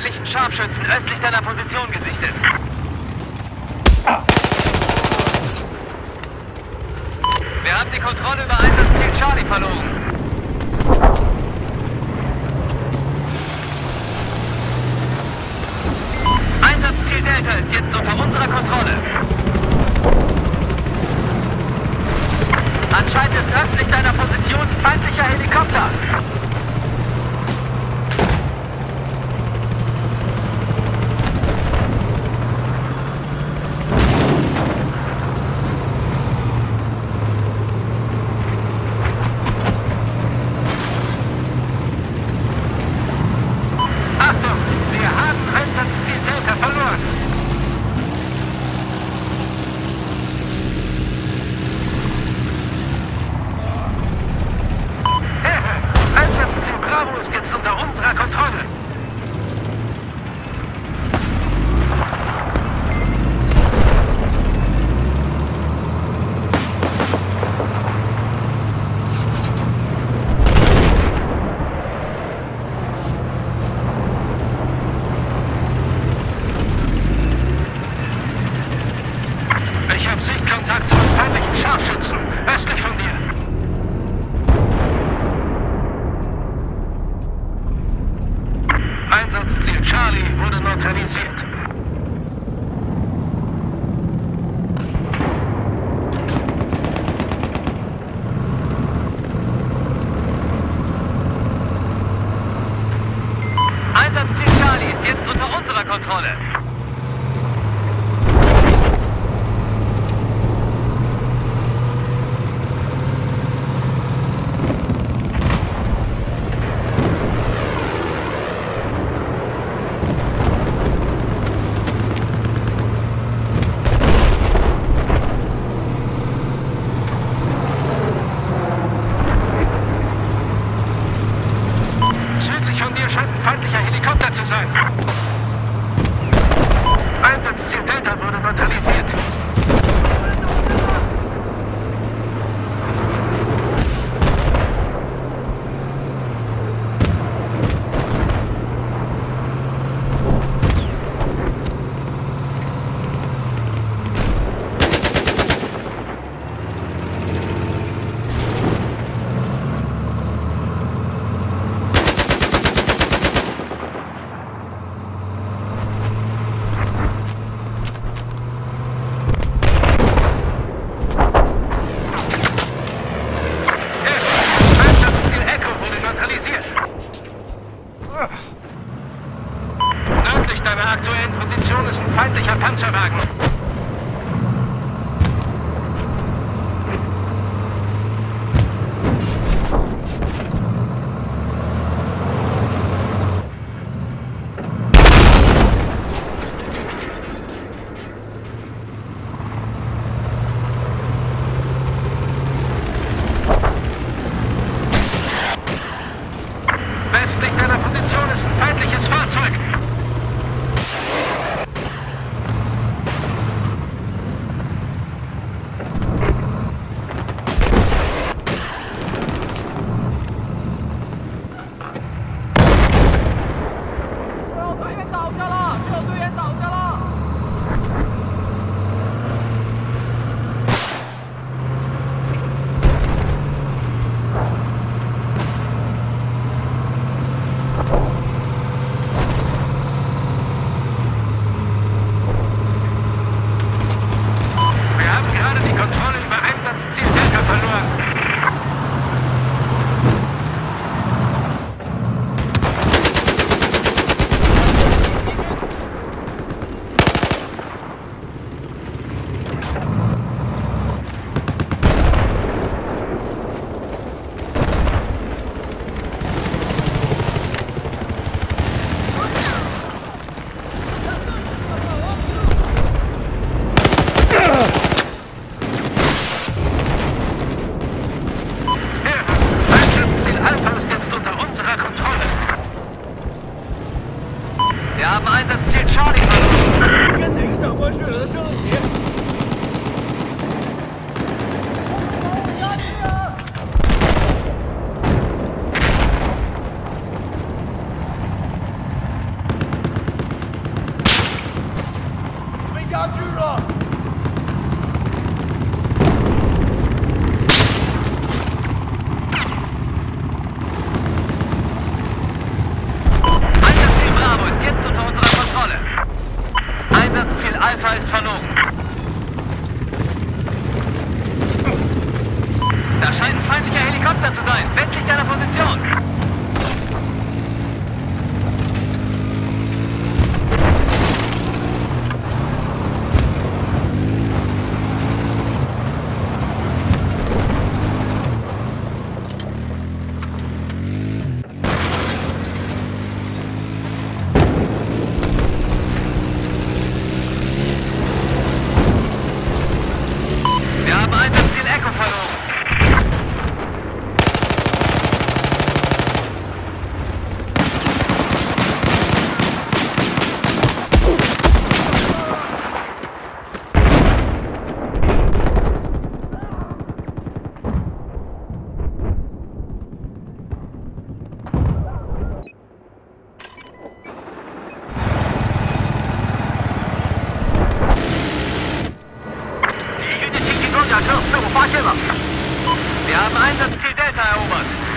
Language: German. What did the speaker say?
feindlichen Scharfschützen östlich deiner Position gesichtet. Wir haben die Kontrolle über Einsatzziel Charlie verloren. Einsatzziel Delta ist jetzt unter unserer Kontrolle. Anscheinend ist östlich deiner Position ein feindlicher Helikopter. Achtung, wir haben Einsatzziel Delta verloren. Hilfe! Einsatzziel Bravo ist jetzt unter unserer Kontrolle. Ich habe Sichtkontakt zu einem feindlichen Scharfschützen, östlich von dir. Einsatzziel Charlie wurde neutralisiert. Einsatzziel Charlie ist jetzt unter unserer Kontrolle. Panzerwagen. Panzer zu sein, westlich deiner Position. Wir haben haben Einsatzziel Delta erobert.